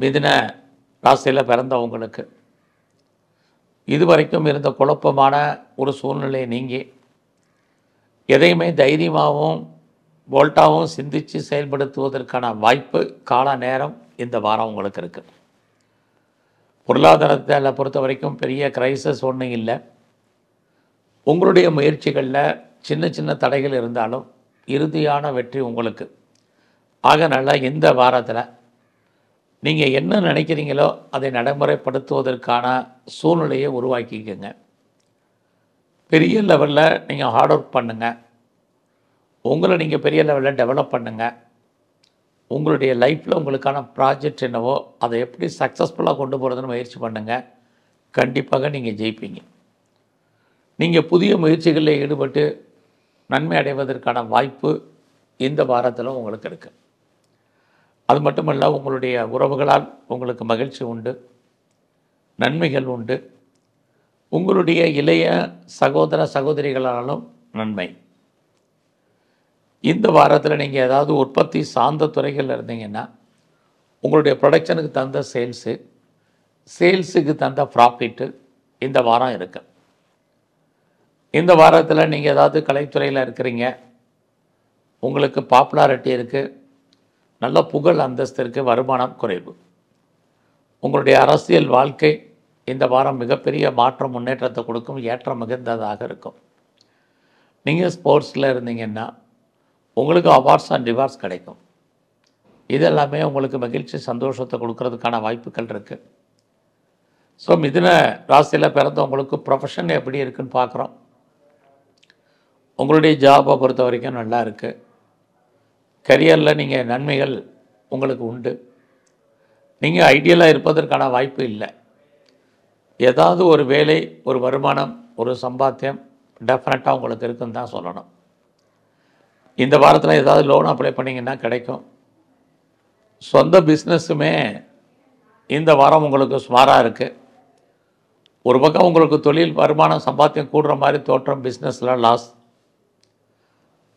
மிதின ராசியில் பிறந்தவங்களுக்கு. இதுவரைக்கும் இருந்த குழப்பமான ஒரு சூழ்நிலை நீங்கி எதையுமே தைரியமாகவும் போல்ட்டாகவும் சிந்தித்து செயல்படுத்துவதற்கான வாய்ப்பு கால நேரம் இந்த வாரம் உங்களுக்கு இருக்குது பொருளாதாரத்தில் பொறுத்த வரைக்கும் பெரிய கிரைசஸ் ஒன்றும் இல்லை. உங்களுடைய முயற்சிகளில் சின்ன சின்ன தடைகள் இருந்தாலும் இறுதியான வெற்றி உங்களுக்கு. ஆக நல்லா இந்த வாரத்தில் நீங்கள் என்ன நினைக்கிறீங்களோ அதை நடைமுறைப்படுத்துவதற்கான சூழ்நிலையை உருவாக்கிக்கங்க. பெரிய லெவலில் நீங்கள் ஹார்ட் ஒர்க் பண்ணுங்கள் உங்களை நீங்கள் பெரிய லெவலில் டெவலப் பண்ணுங்கள் உங்களுடைய லைஃப்பில் உங்களுக்கான ப்ராஜெக்ட் என்னவோ அதை எப்படி சக்ஸஸ்ஃபுல்லாக கொண்டு போகிறதுன்னு முயற்சி பண்ணுங்கள் கண்டிப்பாக நீங்கள் ஜெயிப்பீங்க. நீங்கள் புதிய முயற்சிகளில் ஈடுபட்டு நன்மை அடைவதற்கான வாய்ப்பு இந்த வாரத்தில் உங்களுக்கு இருக்குது அது மட்டுமல்ல உங்களுடைய உறவுகளால் உங்களுக்கு மகிழ்ச்சி உண்டு நன்மைகள் உண்டு. உங்களுடைய இளைய சகோதர சகோதரிகளாலும் நன்மை. இந்த வாரத்தில் நீங்கள் ஏதாவது உற்பத்தி சார்ந்த துறைகளில் இருந்தீங்கன்னா உங்களுடைய ப்ரொடக்ஷனுக்கு தந்த சேல்ஸு சேல்ஸுக்கு தந்த ப்ராஃபிட்டு இந்த வாரம் இருக்கு. இந்த வாரத்தில் நீங்கள் ஏதாவது கலைத்துறையில் இருக்கிறீங்க உங்களுக்கு பாப்புலாரிட்டி இருக்குது நல்ல புகழ் அந்தஸ்து இருக்குது வருமானம் குறைவு. உங்களுடைய அரசியல் வாழ்க்கை இந்த வாரம் மிகப்பெரிய மாற்றம் முன்னேற்றத்தை கொடுக்கும் ஏற்றம் மிகுந்ததாக இருக்கும். நீங்கள் ஸ்போர்ட்ஸில் இருந்தீங்கன்னா உங்களுக்கு அவார்ட்ஸ் அண்ட் ரிவார்ட்ஸ் கிடைக்கும். இதெல்லாமே உங்களுக்கு மகிழ்ச்சி சந்தோஷத்தை கொடுக்கறதுக்கான வாய்ப்புகள் இருக்குது ஸோ மிதின ராசியில் பிறந்தவங்களுக்கு ப்ரொஃபஷன் எப்படி இருக்குன்னு பார்க்குறோம். உங்களுடைய ஜாபை பொறுத்த வரைக்கும் நல்லா இருக்குது கரியரில் நீங்கள் நன்மைகள் உங்களுக்கு உண்டு. நீங்கள் ஐடியலாக இருப்பதற்கான வாய்ப்பு இல்லை. ஏதாவது ஒரு வேலை ஒரு வருமானம் ஒரு சம்பாத்தியம் டெஃபினட்டாக உங்களுக்கு இருக்குன்னு தான் சொல்லணும். இந்த வாரத்தில் ஏதாவது லோன் அப்ளை பண்ணிங்கன்னா கிடைக்கும். சொந்த பிஸ்னஸுமே இந்த வாரம் உங்களுக்கு சுமாராக இருக்குது ஒரு பக்கம் உங்களுக்கு தொழில் வருமானம் சம்பாத்தியம் கூடுற மாதிரி தோற்றம் பிஸ்னஸில் லாஸ்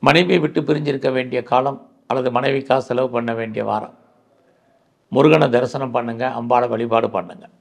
மனைவியை விட்டு பிரிஞ்சிருக்க வேண்டிய காலம் அல்லது மனைவிக்காக செலவு பண்ண வேண்டிய வாரம். முருகனை தரிசனம் பண்ணுங்கள் அம்பாளை வழிபாடு பண்ணுங்கள்